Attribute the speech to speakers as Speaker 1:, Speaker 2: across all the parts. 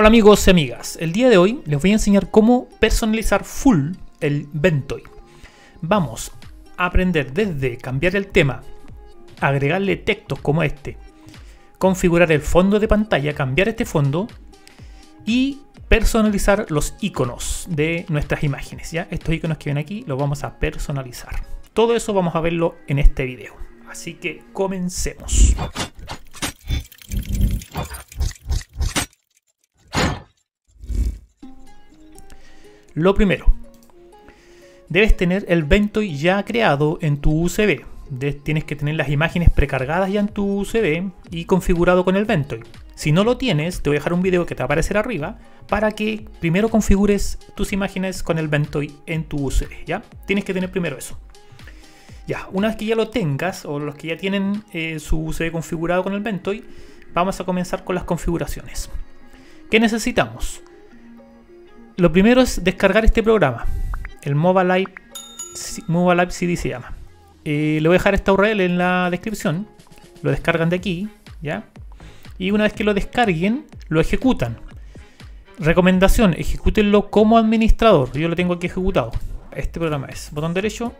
Speaker 1: Hola amigos y amigas, el día de hoy les voy a enseñar cómo personalizar full el Ventoy. Vamos a aprender desde cambiar el tema, agregarle textos como este, configurar el fondo de pantalla, cambiar este fondo y personalizar los iconos de nuestras imágenes. ¿ya? Estos iconos que ven aquí los vamos a personalizar. Todo eso vamos a verlo en este video. Así que comencemos. Lo primero, debes tener el Ventoy ya creado en tu USB. tienes que tener las imágenes precargadas ya en tu USB y configurado con el Ventoy. Si no lo tienes, te voy a dejar un video que te va a aparecer arriba para que primero configures tus imágenes con el Ventoy en tu USB. ¿ya? Tienes que tener primero eso. Ya, una vez que ya lo tengas, o los que ya tienen eh, su USB configurado con el Ventoy, vamos a comenzar con las configuraciones. ¿Qué necesitamos? Lo primero es descargar este programa, el Mobile Live, CD se llama. Eh, le voy a dejar esta URL en la descripción. Lo descargan de aquí, ¿ya? Y una vez que lo descarguen, lo ejecutan. Recomendación, ejecútenlo como administrador. Yo lo tengo aquí ejecutado. Este programa es botón derecho,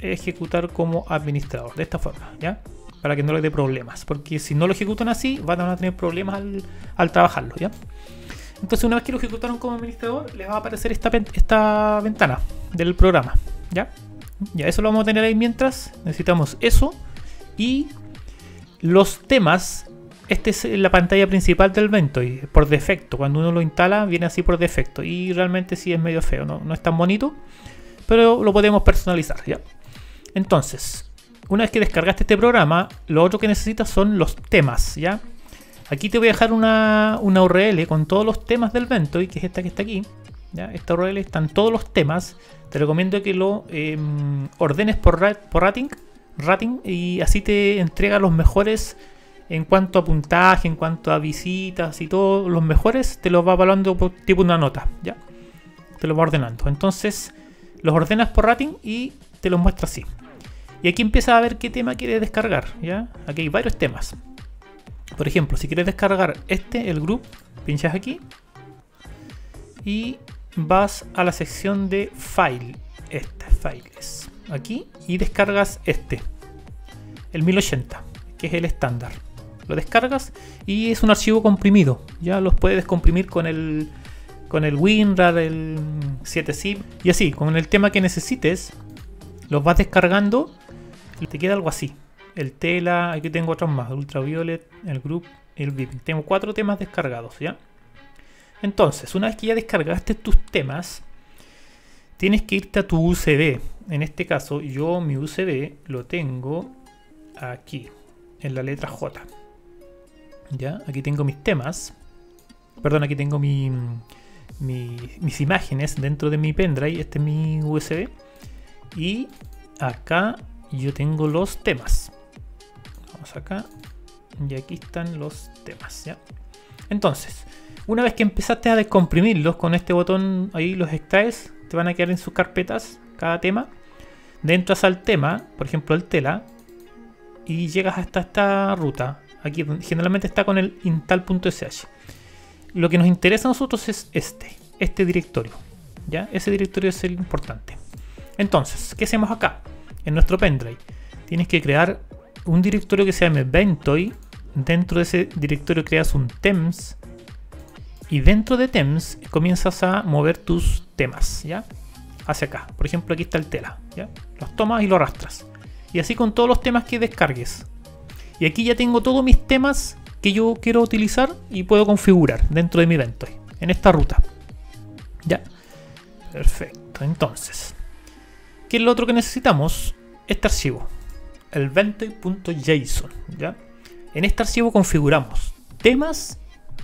Speaker 1: ejecutar como administrador. De esta forma, ¿ya? Para que no le dé problemas. Porque si no lo ejecutan así, van a tener problemas al, al trabajarlo, ¿ya? Entonces una vez que lo ejecutaron como administrador, les va a aparecer esta, esta ventana del programa. ¿Ya? Ya, eso lo vamos a tener ahí mientras. Necesitamos eso. Y los temas. Esta es la pantalla principal del y Por defecto. Cuando uno lo instala, viene así por defecto. Y realmente sí es medio feo. No, no es tan bonito. Pero lo podemos personalizar. ¿ya? Entonces, una vez que descargaste este programa, lo otro que necesitas son los temas. ¿ya? Aquí te voy a dejar una, URL con todos los temas del Ventoy, que es esta que está aquí. ¿ya? Esta URL están todos los temas. Te recomiendo que lo em, ordenes por, por rating, rating y así te entrega los mejores en cuanto a puntaje, en cuanto a visitas y todos los mejores te los va evaluando por tipo una nota, ¿ya? Te los va ordenando. Entonces, los ordenas por rating y te los muestra así. Y aquí empiezas a ver qué tema quieres descargar, ¿ya? Aquí hay varios temas. Por ejemplo, si quieres descargar este, el group, pinchas aquí y vas a la sección de file, este, files, aquí y descargas este, el 1080, que es el estándar. Lo descargas y es un archivo comprimido. Ya los puedes comprimir con el con el WinRAR, el 7zip y así, con el tema que necesites, los vas descargando y te queda algo así el Tela, aquí tengo otros más, Ultraviolet, el Group el VIP. Tengo cuatro temas descargados, ¿ya? Entonces, una vez que ya descargaste tus temas, tienes que irte a tu USB. En este caso, yo mi USB lo tengo aquí, en la letra J. ¿Ya? Aquí tengo mis temas. Perdón, aquí tengo mi, mis imágenes dentro de mi pendrive. Este es mi USB. Y acá yo tengo los temas acá y aquí están los temas. ¿ya? Entonces, una vez que empezaste a descomprimirlos con este botón, ahí los extraes, te van a quedar en sus carpetas cada tema. Entras al tema, por ejemplo el tela, y llegas hasta esta ruta. Aquí generalmente está con el intal.sh. Lo que nos interesa a nosotros es este, este directorio. ¿ya? Ese directorio es el importante. Entonces, ¿qué hacemos acá? En nuestro pendrive. Tienes que crear un directorio que se llame Ventoy. Dentro de ese directorio creas un Tems. Y dentro de Tems comienzas a mover tus temas, ¿ya? Hacia acá. Por ejemplo, aquí está el tela, ¿ya? Los tomas y lo arrastras. Y así con todos los temas que descargues. Y aquí ya tengo todos mis temas que yo quiero utilizar y puedo configurar dentro de mi Ventoy. En esta ruta. ¿Ya? Perfecto. Entonces, ¿qué es lo otro que necesitamos? Este archivo el ventoy.json, ¿ya? En este archivo configuramos temas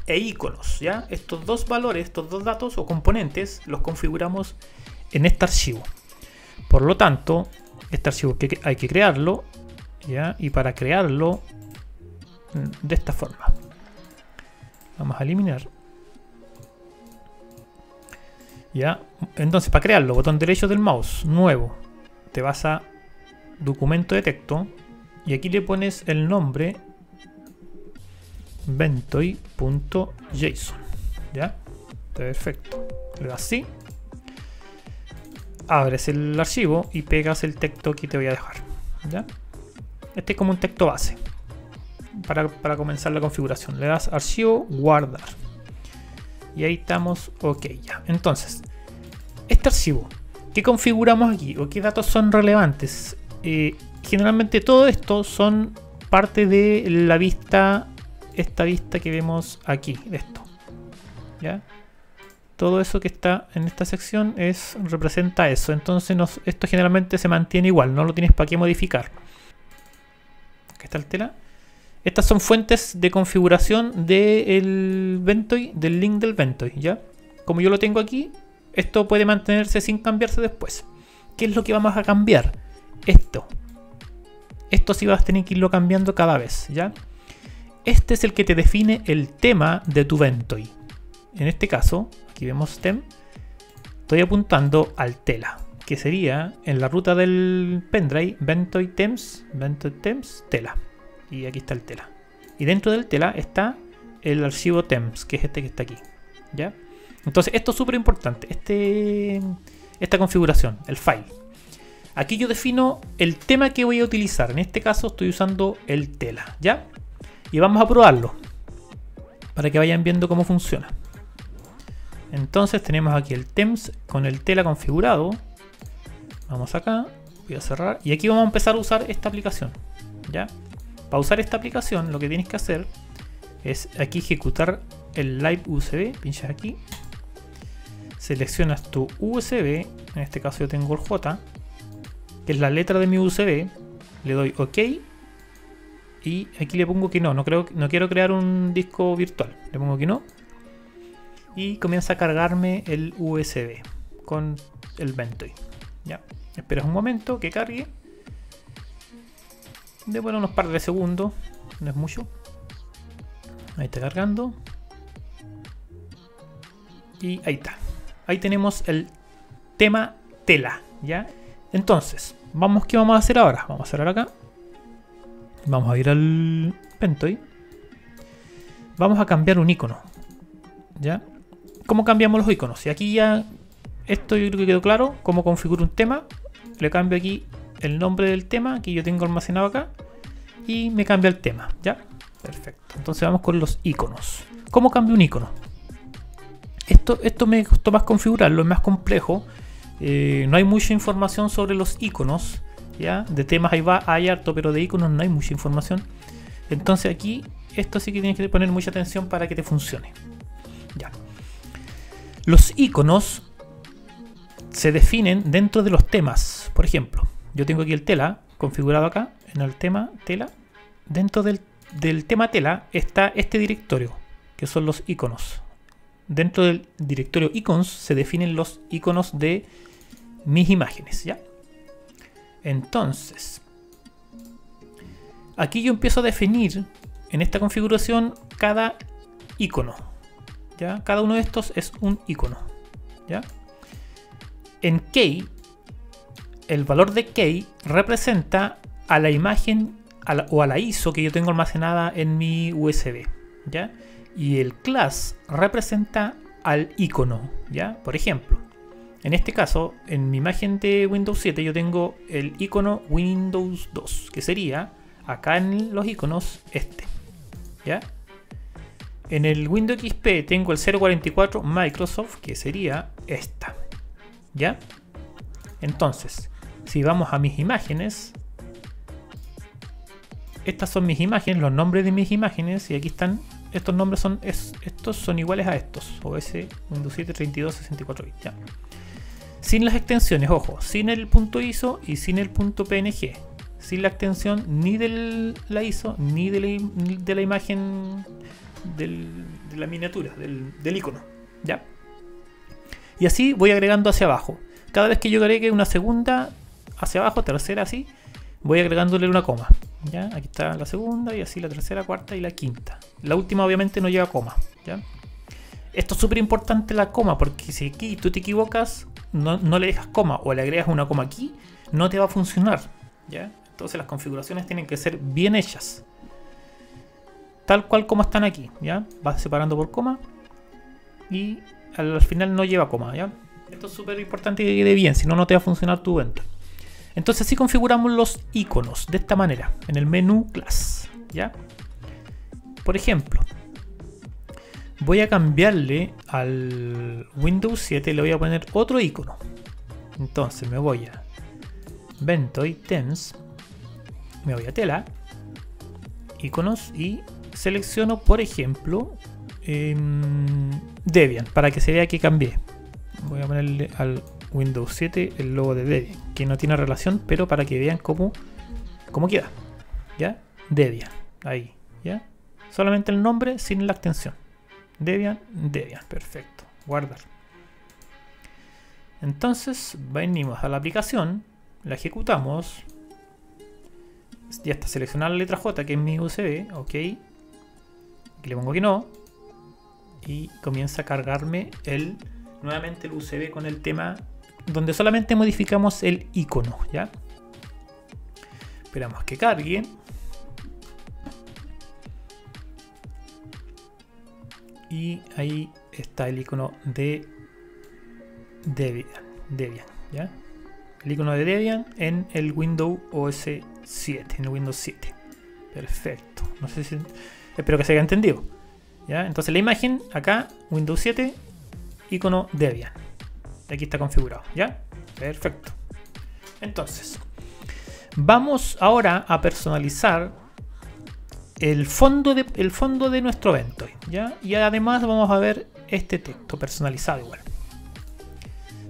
Speaker 1: e iconos, ¿ya? Estos dos valores, estos dos datos o componentes los configuramos en este archivo. Por lo tanto, este archivo que hay que crearlo, ¿ya? Y para crearlo mm, de esta forma. Vamos a eliminar. ¿Ya? Entonces, para crearlo, botón derecho del mouse, nuevo. Te vas a documento de texto y aquí le pones el nombre ventoy.json. ¿ya? Perfecto. Le das sí. Abres el archivo y pegas el texto que te voy a dejar. ¿ya? Este es como un texto base. Para, para comenzar la configuración. Le das archivo, guardar. Y ahí estamos, ok ya. Entonces, este archivo, ¿qué configuramos aquí? ¿O qué datos son relevantes? Eh, generalmente todo esto son parte de la vista, esta vista que vemos aquí, esto. ¿Ya? Todo eso que está en esta sección es, representa eso. Entonces esto generalmente se mantiene igual, no lo tienes para qué modificar. Aquí está el tela. Estas son fuentes de configuración del Ventoy, del link del Ventoy, ¿ya? Como yo lo tengo aquí, esto puede mantenerse sin cambiarse después. ¿Qué es lo que vamos a cambiar? Esto. Esto sí vas a tener que irlo cambiando cada vez, ¿ya? Este es el que te define el tema de tu Ventoy. En este caso, aquí vemos Tem, estoy apuntando al tela, que sería en la ruta del pendrive Ventoy Temps, Ventoy Temps, tela y aquí está el tela. Y dentro del tela está el archivo temps, que es este que está aquí. ¿Ya? Entonces, esto es súper importante. Este, esta configuración, el file. Aquí yo defino el tema que voy a utilizar. En este caso estoy usando el tela. ¿Ya? Y vamos a probarlo. Para que vayan viendo cómo funciona. Entonces tenemos aquí el temps con el tela configurado. Vamos acá. Voy a cerrar. Y aquí vamos a empezar a usar esta aplicación. ¿Ya? Para usar esta aplicación lo que tienes que hacer es aquí ejecutar el live USB, pinchas aquí, seleccionas tu USB, en este caso yo tengo el J, que es la letra de mi USB, le doy OK y aquí le pongo que no, no, creo, no quiero crear un disco virtual, le pongo que no y comienza a cargarme el USB con el Ventoy. Ya, esperas un momento que cargue de bueno unos par de segundos, no es mucho. Ahí está cargando. Y ahí está. Ahí tenemos el tema tela, ¿ya? Entonces, vamos, ¿qué vamos a hacer ahora? Vamos a cerrar acá. Vamos a ir al Pentoy. Vamos a cambiar un icono. ¿Ya? ¿Cómo cambiamos los iconos? Y aquí ya, esto yo creo que quedó claro. Cómo configuro un tema. Le cambio aquí el nombre del tema que yo tengo almacenado acá y me cambia el tema, ¿ya? Perfecto. Entonces vamos con los iconos. ¿Cómo cambio un icono? Esto, esto me costó más configurarlo, es más complejo. Eh, no hay mucha información sobre los iconos, ¿ya? De temas ahí va, hay harto, pero de iconos no hay mucha información. Entonces aquí, esto sí que tienes que poner mucha atención para que te funcione. Ya. Los iconos se definen dentro de los temas. Por ejemplo, yo tengo aquí el tela configurado acá en el tema tela. Dentro del, tema tela está este directorio, que son los iconos. Dentro del directorio icons se definen los iconos de mis imágenes, ¿ya? Entonces, aquí yo empiezo a definir en esta configuración cada icono. ¿ya? Cada uno de estos es un icono. ¿ya? En key el valor de key representa a la imagen o a la ISO que yo tengo almacenada en mi USB, ¿ya? Y el class representa al icono, ¿ya? Por ejemplo, en este caso, en mi imagen de Windows 7 yo tengo el icono Windows 2, que sería acá en los iconos este, ¿ya? En el Windows XP tengo el 044 Microsoft, que sería esta, ¿ya? Entonces, si vamos a mis imágenes, estas son mis imágenes, los nombres de mis imágenes, y aquí están, estos nombres son, estos son iguales a estos, OS Windows 7 32 64 bits. Sin las extensiones, ojo, sin el punto ISO y sin el punto PNG, sin la extensión ni de la ISO ni de la, imagen de la miniatura, del, del icono, ya. Y así voy agregando hacia abajo. Cada vez que yo agregue una segunda, hacia abajo, tercera así, voy agregándole una coma. ¿ya? Aquí está la segunda y así la tercera, cuarta y la quinta. La última obviamente no lleva coma. ¿ya? Esto es súper importante la coma, porque si aquí tú te equivocas, no, le dejas coma o le agregas una coma aquí, no te va a funcionar. ¿ya? Entonces las configuraciones tienen que ser bien hechas. Tal cual como están aquí. ¿ya? Vas separando por coma. y al final no lleva coma, ¿ya? Esto es súper importante que quede bien, si no, no te va a funcionar tu evento. Entonces así configuramos los iconos de esta manera, en el menú class, ¿ya? Por ejemplo, voy a cambiarle al Windows 7, le voy a poner otro icono. Entonces me voy a Ventoy Temps, me voy a tela, iconos y selecciono, por ejemplo, Debian para que se vea que cambié. Voy a ponerle al Windows 7 el logo de Debian, que no tiene relación, pero para que vean cómo, cómo queda. ¿Ya? Debian, ahí, ¿ya? Solamente el nombre sin la extensión. Debian, Debian, perfecto. Guardar. Entonces venimos a la aplicación, la ejecutamos. Ya está seleccionada la letra J, que es mi USB, ok. Aquí le pongo que no. Y comienza a cargarme el nuevamente el USB con el tema donde solamente modificamos el icono, ¿ya? Esperamos que cargue. Y ahí está el icono de Debian, Debian, ¿ya? El icono de Debian en el Windows OS 7, en el Windows 7. Perfecto. No sé si espero que se haya entendido. ¿Ya? Entonces la imagen acá Windows 7 icono Debian. Aquí está configurado, ¿ya? Perfecto. Entonces, vamos ahora a personalizar el fondo de, el fondo de nuestro evento, ¿ya? Y además vamos a ver este texto personalizado igual.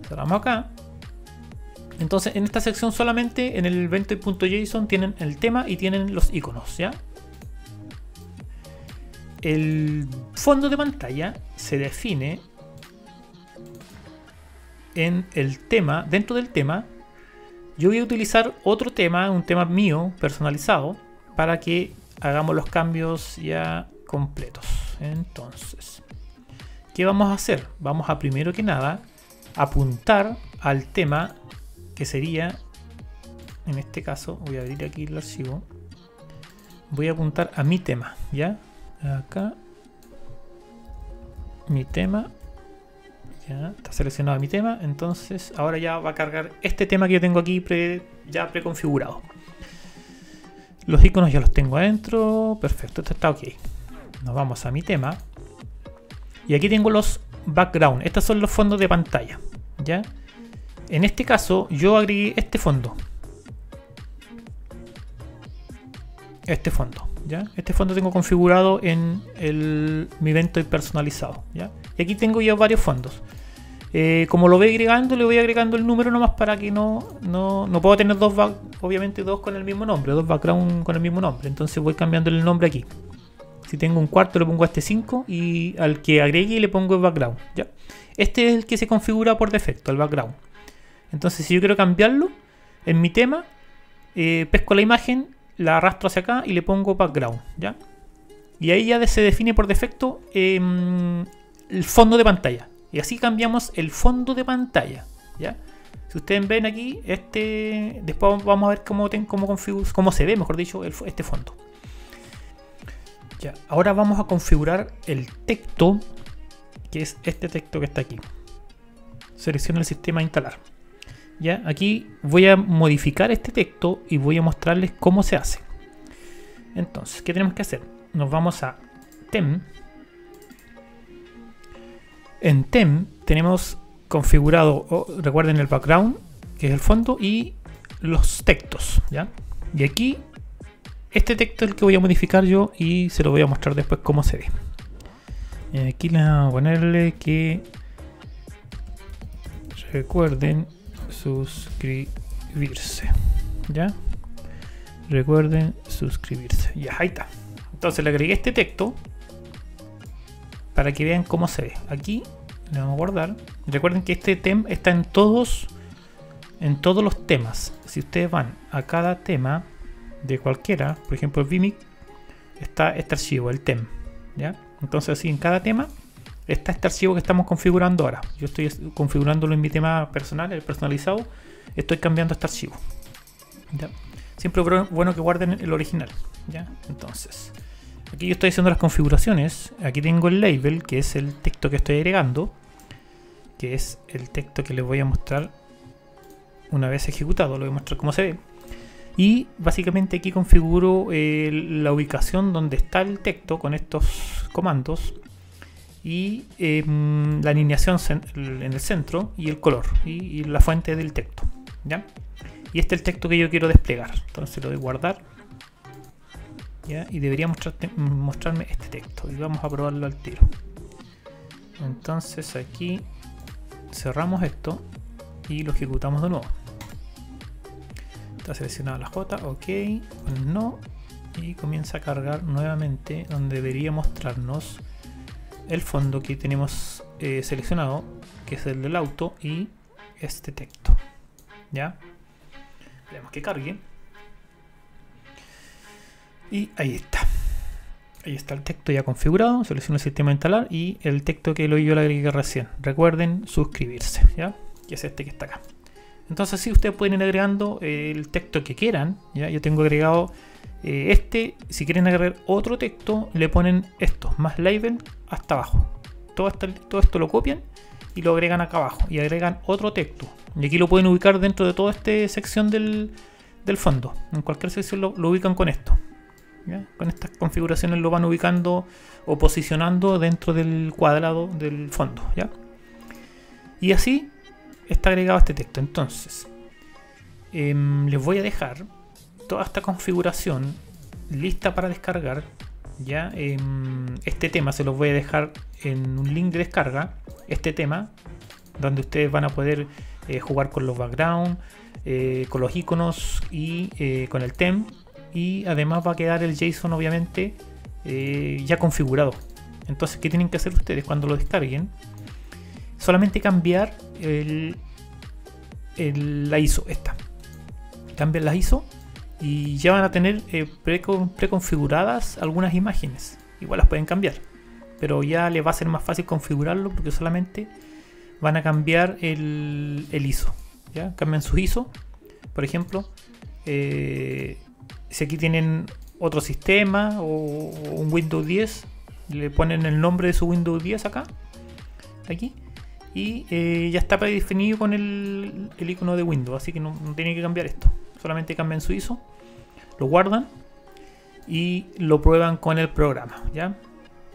Speaker 1: Cerramos acá. Entonces, en esta sección solamente en el evento.json tienen el tema y tienen los iconos, ¿ya? El fondo de pantalla se define en el tema, dentro del tema, yo voy a utilizar otro tema, un tema mío personalizado, para que hagamos los cambios ya completos. Entonces, ¿qué vamos a hacer? Vamos a primero que nada apuntar al tema que sería, en este caso, voy a abrir aquí el archivo, voy a apuntar a mi tema, ¿ya? Acá, mi tema, está seleccionado mi tema. Entonces ahora ya va a cargar este tema que yo tengo aquí ya preconfigurado. Los iconos ya los tengo adentro. Perfecto, esto está ok. Nos vamos a mi tema. Y aquí tengo los background. Estos son los fondos de pantalla. ¿Ya? En este caso yo agregué este fondo. Este fondo. ¿ya? Este fondo tengo configurado en el, mi evento personalizado. ¿ya? Y aquí tengo ya varios fondos. Eh, como lo voy agregando, le voy agregando el número nomás para que no, no, no puedo tener dos, obviamente dos con el mismo nombre, dos background con el mismo nombre. Entonces voy cambiando el nombre aquí. Si tengo un cuarto le pongo a este 5 y al que agregue le pongo el background. ¿ya? Este es el que se configura por defecto, el background. Entonces si yo quiero cambiarlo en mi tema, eh, pesco la imagen, la arrastro hacia acá y le pongo background. ¿ya? Y ahí ya se define por defecto em, el fondo de pantalla. Y así cambiamos el fondo de pantalla. ¿ya? Si ustedes ven aquí, este después vamos a ver cómo, cómo, cómo se ve, mejor dicho, este fondo. Ya, ahora vamos a configurar el texto, que es este texto que está aquí. Selecciona el sistema a instalar. Ya, aquí voy a modificar este texto y voy a mostrarles cómo se hace. Entonces, ¿qué tenemos que hacer? Nos vamos a tem en TEM tenemos configurado, recuerden el background, que es el fondo, y los textos, ¿ya? Y aquí, este texto es el que voy a modificar yo y se lo voy a mostrar después cómo se ve. Y aquí le vamos a ponerle que recuerden suscribirse, ¿ya? Recuerden suscribirse. Ya, ahí está. Entonces le agregué este texto para que vean cómo se ve. Aquí le vamos a guardar. Recuerden que este tema está en todos en todos los temas. Si ustedes van a cada tema de cualquiera, por ejemplo Vimic, está este archivo, el tem. ¿ya? Entonces así en cada tema está este archivo que estamos configurando ahora. Yo estoy configurándolo en mi tema personal, el personalizado. Estoy cambiando este archivo. ¿ya? Siempre bueno que guarden el original. ¿ya? Entonces, Aquí yo estoy haciendo las configuraciones. Aquí tengo el label, que es el texto que estoy agregando. Que es el texto que les voy a mostrar una vez ejecutado. Lo voy a mostrar cómo se ve. Y básicamente aquí configuro eh, la ubicación donde está el texto con estos comandos. Y em, la alineación en el centro y el color. Y, la fuente del texto. ¿ya? Y este es el texto que yo quiero desplegar. Entonces lo doy guardar y debería mostrarme este texto y vamos a probarlo al tiro. Entonces aquí cerramos esto y lo ejecutamos de nuevo. Está seleccionada la J, ok, no y comienza a cargar nuevamente donde debería mostrarnos el fondo que tenemos eh, seleccionado que es el del auto y este texto ya Veremos que cargue y ahí está. Ahí está el texto ya configurado. Selecciono el sistema a instalar y el texto que lo yo le agregué recién. Recuerden suscribirse, ¿ya? Que es este que está acá. Entonces sí, ustedes pueden ir agregando el texto que quieran. ¿ya? Yo tengo agregado eh, este. Si quieren agregar otro texto, le ponen esto, más label hasta abajo. Todo, todo esto lo copian y lo agregan acá abajo. Y agregan otro texto. Y aquí lo pueden ubicar dentro de toda esta sección del, fondo. En cualquier sección lo ubican con esto. Con estas configuraciones lo van ubicando o posicionando dentro del cuadrado del fondo. ¿ya? Y así está agregado este texto. Entonces, em, les voy a dejar toda esta configuración lista para descargar. Ya em, este tema se los voy a dejar en un link de descarga. Este tema, donde ustedes van a poder eh, jugar con los backgrounds, eh, con los iconos y eh, con el tem y además va a quedar el JSON obviamente eh, ya configurado. Entonces, ¿qué tienen que hacer ustedes cuando lo descarguen? Solamente cambiar el, la ISO, esta. Cambian la ISO y ya van a tener eh, preconfiguradas algunas imágenes. Igual las pueden cambiar, pero ya les va a ser más fácil configurarlo porque solamente van a cambiar el, ISO. ¿ya? Cambian su ISO, por ejemplo. Eh, si aquí tienen otro sistema o un Windows 10, le ponen el nombre de su Windows 10 acá, aquí, y eh, ya está predefinido con el, icono de Windows, así que no, tiene que cambiar esto. Solamente cambian su ISO, lo guardan y lo prueban con el programa, ¿ya?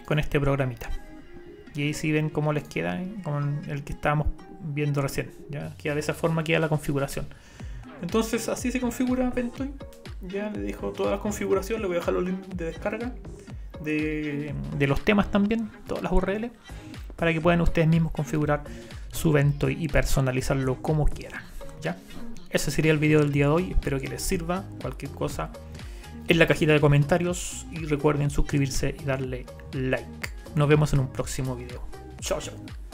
Speaker 1: Con este programita. Y ahí si ven cómo les queda, con el que estábamos viendo recién. ¿ya? Queda de esa forma queda la configuración. Entonces así se configura Ventoy. Ya le dejo toda la configuración, le voy a dejar los links de descarga de, los temas también, todas las URL, para que puedan ustedes mismos configurar su Ventoy y personalizarlo como quieran. ¿ya? Ese sería el video del día de hoy, espero que les sirva. Cualquier cosa en la cajita de comentarios y recuerden suscribirse y darle like. Nos vemos en un próximo video. Chao, chao.